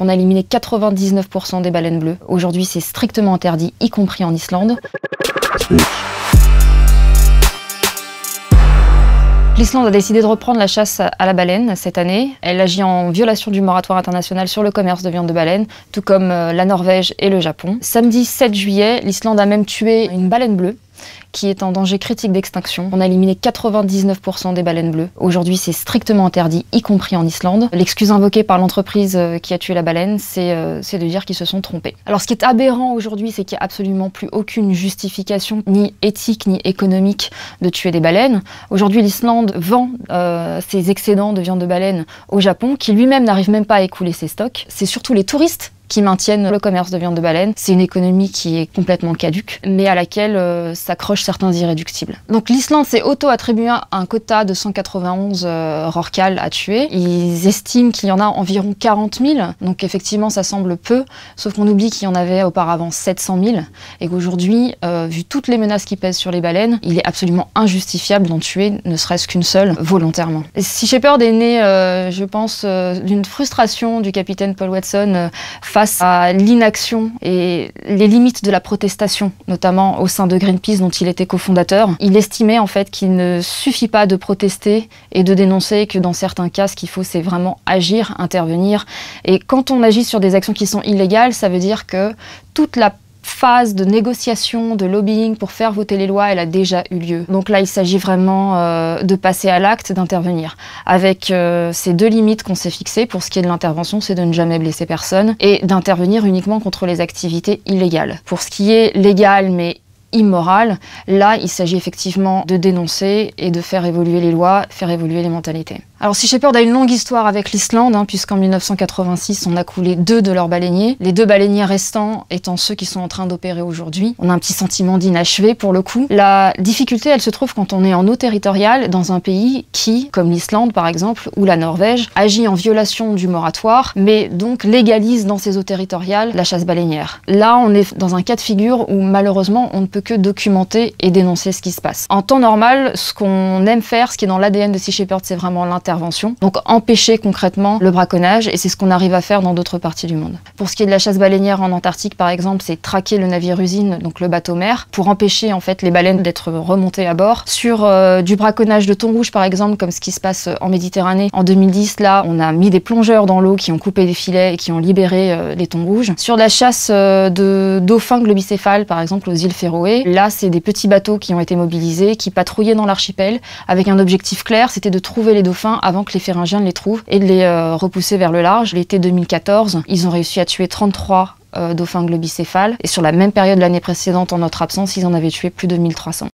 On a éliminé 99% des baleines bleues. Aujourd'hui, c'est strictement interdit, y compris en Islande. L'Islande a décidé de reprendre la chasse à la baleine cette année. Elle agit en violation du moratoire international sur le commerce de viande de baleine, tout comme euh, la Norvège et le Japon. Samedi 7 juillet, l'Islande a même tué une baleine bleue qui est en danger critique d'extinction. On a éliminé 99% des baleines bleues. Aujourd'hui, c'est strictement interdit, y compris en Islande. L'excuse invoquée par l'entreprise euh, qui a tué la baleine, euh, c'est de dire qu'ils se sont trompés. Alors, ce qui est aberrant aujourd'hui, c'est qu'il n'y a absolument plus aucune justification, ni éthique, ni économique, de tuer des baleines. Aujourd'hui, l'Islande vend euh, ses excédents de viande de baleine au Japon, qui lui-même n'arrive même pas à écouler ses stocks. C'est surtout les touristes qui maintiennent le commerce de viande de baleine. C'est une économie qui est complètement caduque, mais à laquelle euh, s'accrochent certains irréductibles. Donc l'Islande s'est auto-attribué un quota de 191 euh, rorquals à tuer. Ils estiment qu'il y en a environ 40 000, donc effectivement ça semble peu, sauf qu'on oublie qu'il y en avait auparavant 700 000, et qu'aujourd'hui, euh, vu toutes les menaces qui pèsent sur les baleines, il est absolument injustifiable d'en tuer ne serait-ce qu'une seule volontairement. Sea Shepherd est né, je pense, d'une frustration du capitaine Paul Watson face face à l'inaction et les limites de la protestation, notamment au sein de Greenpeace dont il était cofondateur. Il estimait en fait qu'il ne suffit pas de protester et de dénoncer que dans certains cas, ce qu'il faut, c'est vraiment agir, intervenir. Et quand on agit sur des actions qui sont illégales, ça veut dire que toute la phase de négociation, de lobbying pour faire voter les lois, elle a déjà eu lieu. Donc là, il s'agit vraiment euh, de passer à l'acte, d'intervenir. Avec euh, ces deux limites qu'on s'est fixées, pour ce qui est de l'intervention, c'est de ne jamais blesser personne et d'intervenir uniquement contre les activités illégales. Pour ce qui est légal mais immoral, là, il s'agit effectivement de dénoncer et de faire évoluer les lois, faire évoluer les mentalités. Alors Sea Shepherd a une longue histoire avec l'Islande, hein, puisqu'en 1986, on a coulé deux de leurs baleiniers, les deux baleiniers restants étant ceux qui sont en train d'opérer aujourd'hui. On a un petit sentiment d'inachevé pour le coup. La difficulté, elle se trouve quand on est en eau territoriale dans un pays qui, comme l'Islande par exemple, ou la Norvège, agit en violation du moratoire, mais donc légalise dans ses eaux territoriales la chasse baleinière. Là, on est dans un cas de figure où malheureusement, on ne peut que documenter et dénoncer ce qui se passe. En temps normal, ce qu'on aime faire, ce qui est dans l'ADN de Sea Shepherd, c'est vraiment donc empêcher concrètement le braconnage, et c'est ce qu'on arrive à faire dans d'autres parties du monde. Pour ce qui est de la chasse baleinière en Antarctique, par exemple, c'est traquer le navire-usine, donc le bateau-mer, pour empêcher en fait les baleines d'être remontées à bord. Sur euh, du braconnage de thon rouge, par exemple, comme ce qui se passe en Méditerranée, en 2010, là, on a mis des plongeurs dans l'eau qui ont coupé des filets et qui ont libéré euh, les thons rouges. Sur la chasse euh, de dauphins globicéphales, par exemple, aux îles Féroé, là, c'est des petits bateaux qui ont été mobilisés, qui patrouillaient dans l'archipel avec un objectif clair, c'était de trouver les dauphins avant que les Féringiens les trouvent et de les euh, repousser vers le large. L'été 2014, ils ont réussi à tuer 33 euh, dauphins globicéphales et sur la même période l'année précédente, en notre absence, ils en avaient tué plus de 1300.